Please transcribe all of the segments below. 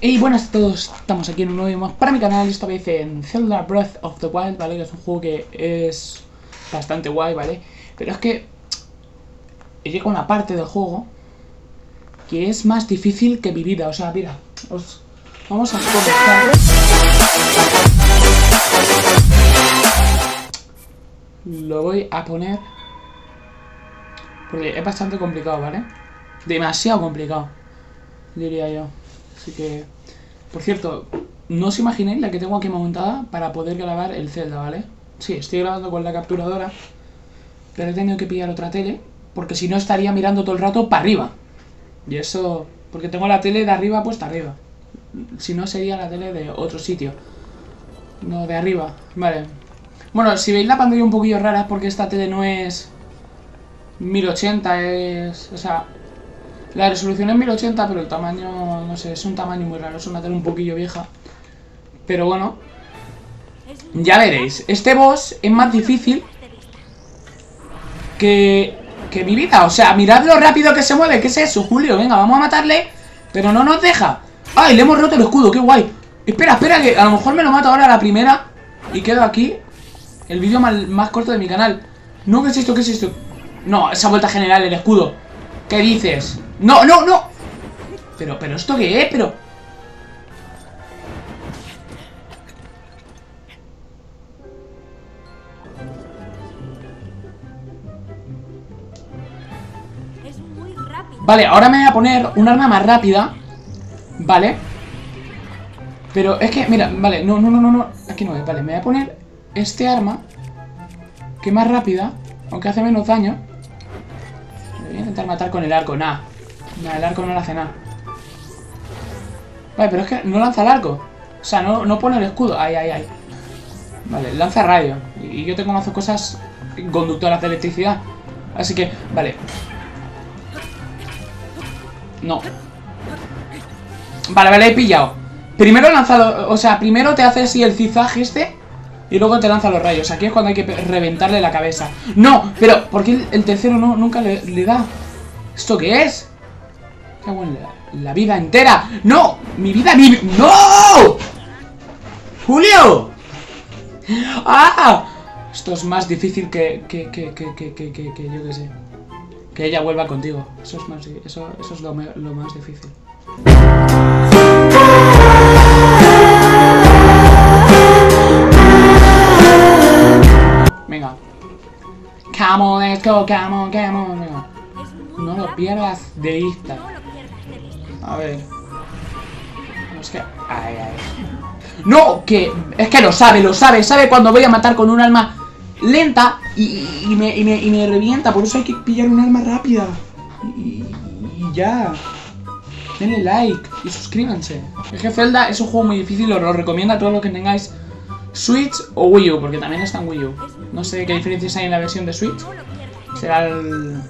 Y buenas a todos, estamos aquí en un nuevo video para mi canal, esta vez en Zelda Breath of the Wild, ¿vale? Que es un juego que es bastante guay, ¿vale? Pero es que llega una parte del juego que es más difícil que mi vida, o sea, mira, os vamos a comenzar. Lo voy a poner porque es bastante complicado, ¿vale? Demasiado complicado, diría yo. Así que, por cierto, no os imaginéis la que tengo aquí montada para poder grabar el Zelda, ¿vale? Sí, estoy grabando con la capturadora, pero he tenido que pillar otra tele, porque si no estaría mirando todo el rato para arriba. Y eso, porque tengo la tele de arriba puesta arriba. Si no, sería la tele de otro sitio. No, de arriba. Vale. Bueno, si veis la pantalla un poquillo rara es porque esta tele no es 1080, es... O sea, la resolución es 1080, pero el tamaño, no sé, es un tamaño muy raro, es una tele un poquillo vieja. Pero bueno, ya veréis, este boss es más difícil que, que mi vida. O sea, mirad lo rápido que se mueve, ¿qué es eso, Julio? Venga, vamos a matarle, pero no nos deja. ¡Ay, le hemos roto el escudo, qué guay! Espera, espera, que a lo mejor me lo mato ahora a la primera y quedo aquí el vídeo más, más corto de mi canal. No, ¿qué es esto? ¿Qué es esto? No, esa vuelta general, el escudo. ¿Qué dices? ¡No, no, no! Pero, pero, ¿esto qué es? Pero... Es muy rápido. Vale, ahora me voy a poner un arma más rápida Vale Pero es que, mira, vale, no, no, no, no, no Aquí no es, vale, me voy a poner este arma Que es más rápida Aunque hace menos daño Voy a intentar matar con el arco, nada Nah, el arco no le hace nada Vale, pero es que no lanza el arco. O sea, no, no pone el escudo. Ay, ay, ay Vale, lanza rayo. Y yo tengo más cosas conductoras de electricidad. Así que, vale. No. Vale, vale, he pillado. Primero lanzado, o sea, primero te hace así el zigzag este Y luego te lanza los rayos. Aquí es cuando hay que reventarle la cabeza. No, pero, ¿por qué el, el tercero no, nunca le, le da? ¿Esto qué es? ¿Qué hago en la, la vida entera? ¡No! ¡Mi vida, mi... ¡No! ¡Julio! ¡Ah! Esto es más difícil que... Que, que, que, que, que, que, que yo qué sé Que ella vuelva contigo Eso es más, eso, eso es lo, lo más difícil Venga Come on, let's go, come on, come on venga. No lo pierdas de vista A ver. Es que. Ay, ay. No, que. Es que lo sabe, lo sabe. Sabe cuando voy a matar con un alma lenta y, y me, y, me, y me revienta. Por eso hay que pillar un alma rápida. Y, ya. Denle like y suscríbanse. Es que Zelda es un juego muy difícil. Os lo recomiendo a todos los que tengáis Switch o Wii U. Porque también está en Wii U. No sé qué diferencias hay en la versión de Switch. Será el-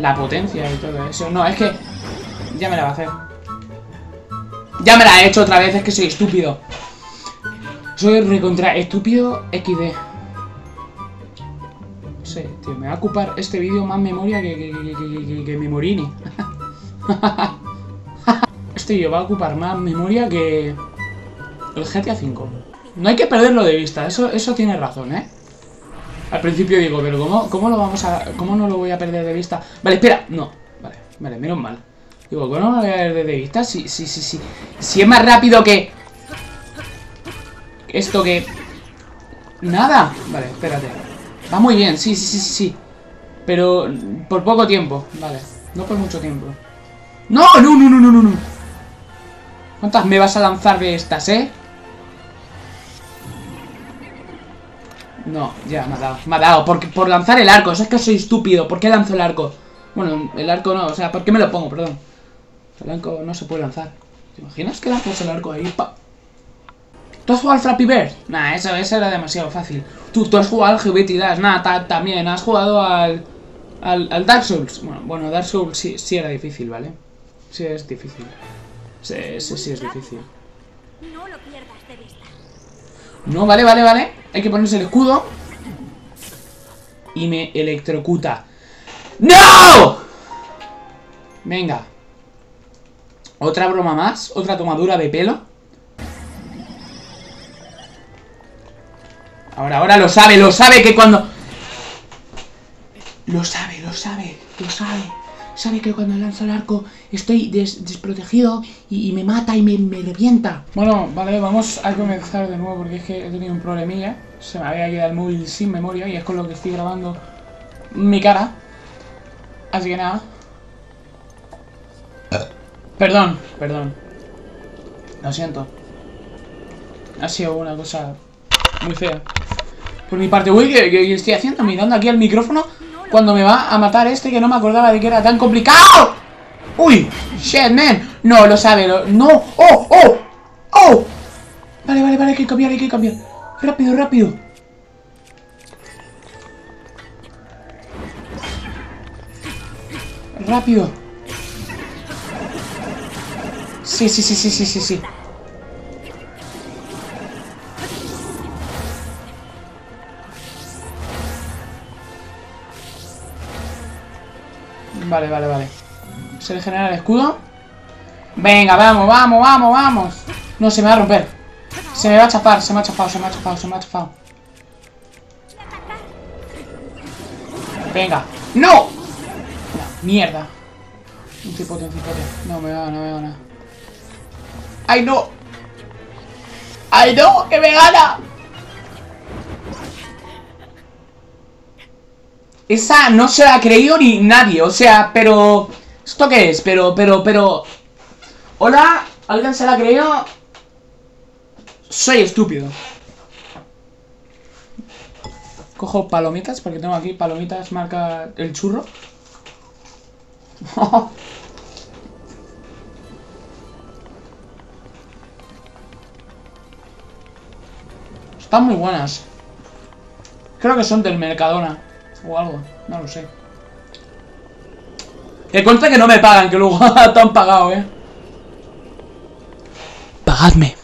la potencia y todo eso. No, es que ya me la va a hacer. Ya me la he hecho otra vez, es que soy estúpido. Soy recontra estúpido XD. Sé, tío, me va a ocupar este vídeo más memoria que, que, que, que, que- que Memorini. este vídeo va a ocupar más memoria que el GTA V. No hay que perderlo de vista, eso, eso tiene razón, ¿eh? Al principio digo, pero ¿cómo, ¿cómo lo vamos a. ¿Cómo no lo voy a perder de vista? Vale, espera, no. Vale, vale, menos mal. Digo, ¿cómo no a perder de vista? Si, si, si, si. Si es más rápido que. Esto que. Nada. Vale, espérate. Va muy bien, sí, sí, sí, sí, sí. Pero por poco tiempo, vale. No por mucho tiempo. ¡No! ¡No, no, no, no, no! ¿Cuántas me vas a lanzar de estas, eh? No, ya, me ha dado. Me ha dado. Porque, por lanzar el arco. Es que soy estúpido. ¿Por qué lanzo el arco? Bueno, el arco no. O sea, ¿por qué me lo pongo? Perdón. El arco no se puede lanzar. ¿Te imaginas que lanzas el arco ahí? Pa? ¿Tú has jugado al Flappy Bird? Nah, eso, eso era demasiado fácil. Tú, tú has jugado al GBT Dash. Nah, ta- también. Has jugado al, al. al Dark Souls. Bueno, bueno, Dark Souls sí, sí era difícil, ¿vale? Sí es difícil. Sí, sí, sí es difícil. No lo pierdas de vista. No, vale, vale, vale. Hay que ponerse el escudo. Y me electrocuta. ¡No! Venga. Otra broma más, otra tomadura de pelo. Ahora, ahora lo sabe, lo sabe que cuando... Lo sabe, lo sabe, lo sabe. Sabe que cuando lanza el arco estoy des- desprotegido y, y me mata y me, me revienta. Bueno, vale, vamos a comenzar de nuevo porque es que he tenido un problemilla. Se me había quedado el móvil sin memoria y es con lo que estoy grabando mi cara. Así que nada. Perdón, perdón. Lo siento. Ha sido una cosa muy fea. Por mi parte, uy, ¿qué, qué estoy haciendo? Mirando aquí al micrófono cuando me va a matar este que no me acordaba de que era tan complicado. Uy, shit, man. No, lo sabe, lo- no. Oh, oh, oh. Vale, vale, vale, hay que cambiar, hay que cambiar. Rápido, rápido. Rápido. Sí, sí, sí, sí, sí, sí, sí. Vale, vale, vale. Se le genera el escudo. Venga, vamos, vamos, vamos, vamos. No, se me va a romper. Se me va a chapar, se me ha chapado, se me ha chapado, se me ha chapado. Venga. ¡No! Mierda. Un cipote, un cipote. No me va, no me gana. ¡Ay, no! ¡Ay, no! ¡Que me gana! Esa no se la ha creído ni nadie, o sea, pero... ¿Esto qué es? Pero, pero, pero... Hola, ¿alguien se la creído? Soy estúpido. Cojo palomitas, porque tengo aquí palomitas marca el churro. Están muy buenas. Creo que son del Mercadona. O algo, no lo sé. Que conste que no me pagan, que luego te han pagado, eh. Pagadme.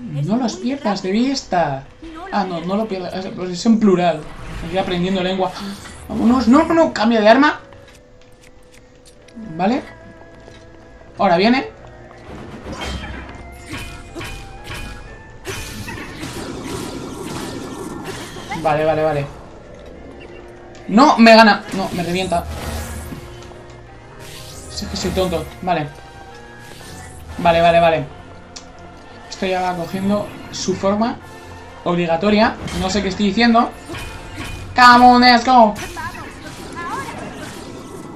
No los pierdas de vista. Ah, no, no lo pierdas. Es, pues es en plural. Estoy aprendiendo lengua. Vámonos. No, no, no. Cambio de arma. Vale. Ahora viene. Vale, vale, vale. No, me gana. No, me revienta. Es que soy tonto. Vale. Vale, vale, vale. Esto ya va cogiendo su forma obligatoria. No sé qué estoy diciendo. Come on, let's go.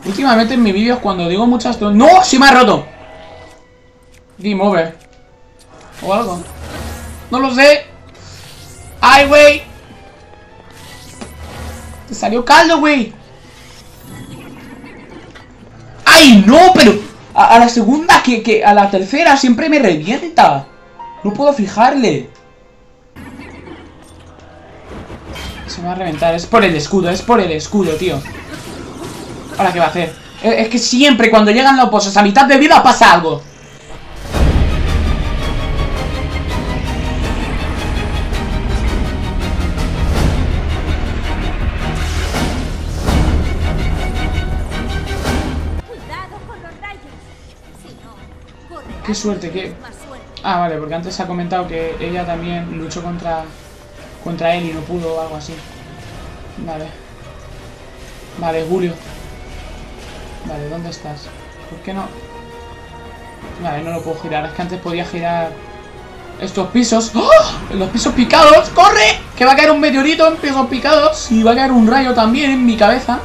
Últimamente en mis vídeos cuando digo muchas... ¡No! ¡Sí me ha roto! Game over. O algo. No lo sé. ¡Ay, güey! Te salió caldo, güey. ¡Ay, no! Pero a, la segunda, que, que a la tercera siempre me revienta. No puedo fijarle. Se me va a reventar. Es por el escudo, es por el escudo, tío. Ahora, ¿qué va a hacer? Es, es que siempre cuando llegan los bosses a mitad de vida pasa algo. Qué suerte, qué... Ah, vale, porque antes ha comentado que ella también luchó contra contra él y no pudo o algo así. Vale. Vale, Julio. Vale, ¿dónde estás? ¿Por qué no? Vale, no lo puedo girar. Es que antes podía girar estos pisos. ¡Oh! Los pisos picados. ¡Corre! Que va a caer un meteorito en pisos picados. Y va a caer un rayo también en mi cabeza.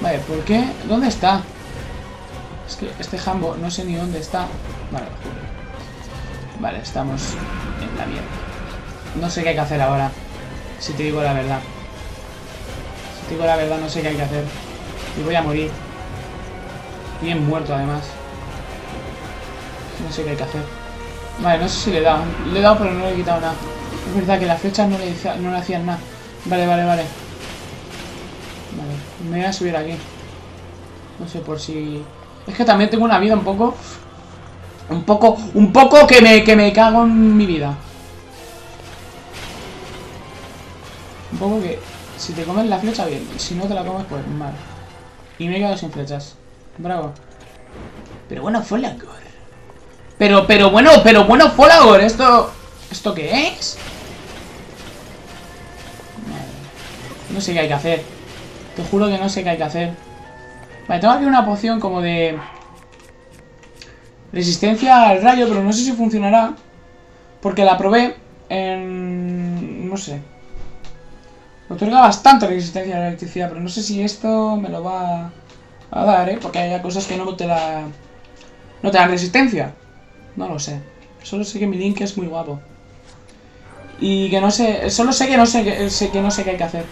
Vale, ¿por qué? ¿Dónde está? Es que este jambo no sé ni dónde está. Vale, Vale, estamos en la mierda. No sé qué hay que hacer ahora. Si te digo la verdad. Si te digo la verdad, no sé qué hay que hacer. Y voy a morir. Bien muerto, además. No sé qué hay que hacer. Vale, no sé si le he dado. Le he dado, pero no le he quitado nada. Es verdad que las flechas no le, no le hacían nada. Vale, vale, vale. Vale, me voy a subir aquí. No sé por si... Es que también tengo una vida un poco... Un poco... Un poco que me, que me cago en mi vida. Un poco que... Si te comes la flecha, bien. Si no te la comes, pues mal. Y me he quedado sin flechas. Bravo. Pero bueno, Folagor. Pero, pero bueno, pero bueno, Folagor, esto... ¿Esto qué es? No sé qué hay que hacer. Te juro que no sé qué hay que hacer. Vale, tengo aquí una poción como de... Resistencia al rayo, pero no sé si funcionará. Porque la probé en... No sé. Otorga bastante resistencia a la electricidad, pero no sé si esto me lo va a dar, ¿eh? Porque hay cosas que no te la... No te dan resistencia. No lo sé. Solo sé que mi link es muy guapo. Y que no sé... Solo sé que no sé, sé que no sé qué hay que hacer.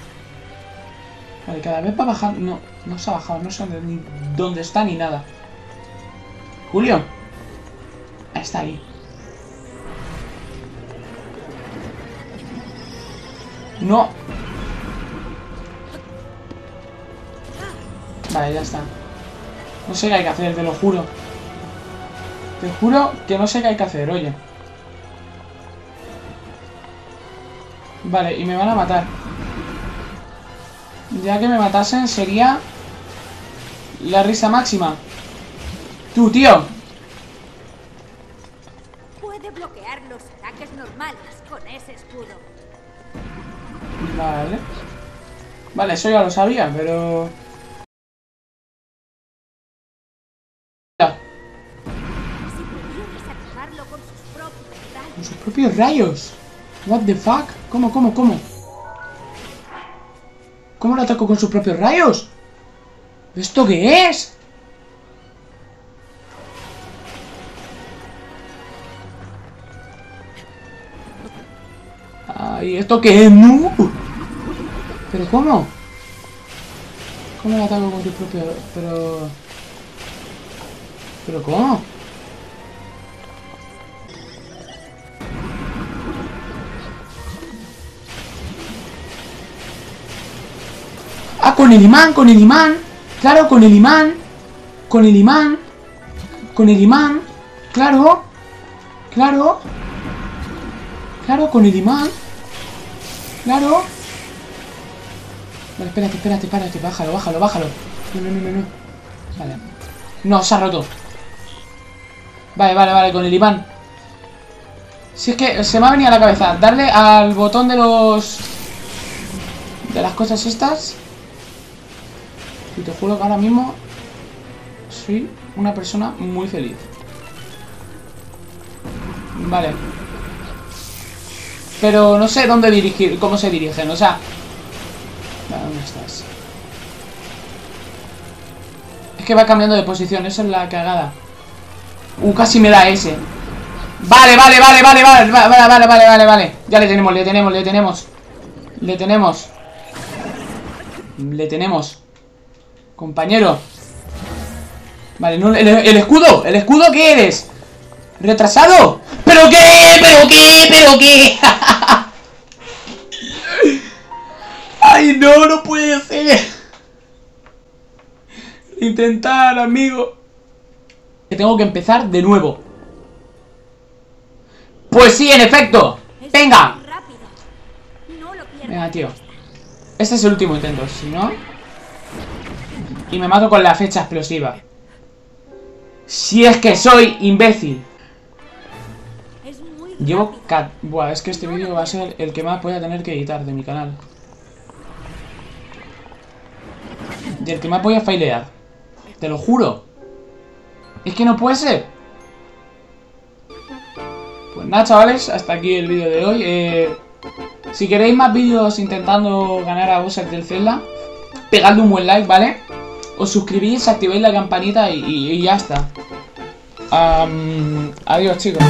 Vale, cada vez va bajando... No, no se ha bajado. No sé ni dónde está ni nada. Julio. Está ahí. No. Vale, ya está. No sé qué hay que hacer, te lo juro. Te juro que no sé qué hay que hacer, oye. Vale, y me van a matar. Ya que me matasen sería... La risa máxima. Tú, tío. Puede bloquear los ataques normales con ese escudo. Vale. Vale, eso ya lo sabía, pero... Si pudieras atacarlo con sus propios rayos. Con sus propios rayos. What the fuck? ¿Cómo, cómo, cómo? ¿Cómo lo ataco con sus propios rayos? ¿Esto qué es? Ay, ¿esto qué es? ¡No! ¿Pero cómo? ¿Cómo lo ataco con sus propios... pero... ¿Pero cómo? Con el imán, con el imán. Claro, con el imán. Con el imán. Con el imán. Claro. Claro. Claro, con el imán. Claro. Vale, espérate, espérate, espérate. Bájalo, bájalo, bájalo. No, no, no, no. Vale. No, se ha roto. Vale, vale, vale, con el imán. Si es que se me ha venido a la cabeza. Darle al botón de los... De las cosas estas. Y te juro que ahora mismo soy una persona muy feliz. Vale. Pero no sé dónde dirigir, cómo se dirigen, o sea... ¿dónde estás? Es que va cambiando de posición, eso es la cagada. Uh, casi me da ese. Vale, vale, vale, vale, vale, vale, vale, vale, vale, vale. Ya le tenemos, le tenemos, le tenemos. Le tenemos. Le tenemos. Compañero. Vale, no, el, el escudo. ¿El escudo qué eres? ¿Retrasado? ¿Pero qué? ¿Pero qué? ¿Pero qué? Ay, no, no puede ser. Intentar, amigo. Que tengo que empezar de nuevo. Pues sí, en efecto. Venga. Venga, tío. Este es el último intento, si no... Y me mato con la fecha explosiva. Si es que soy imbécil. Llevo... rápido. ca- Buah, es que este vídeo va a ser el que más voy a tener que editar de mi canal. Y el que más voy a failear. Te lo juro. Es que no puede ser. Pues nada, chavales, hasta aquí el vídeo de hoy. Eh, si queréis más vídeos intentando ganar a Bowser del Zelda, pegadle un buen like, ¿vale? Os suscribís, activéis la campanita y, ya está. Adiós, chicos.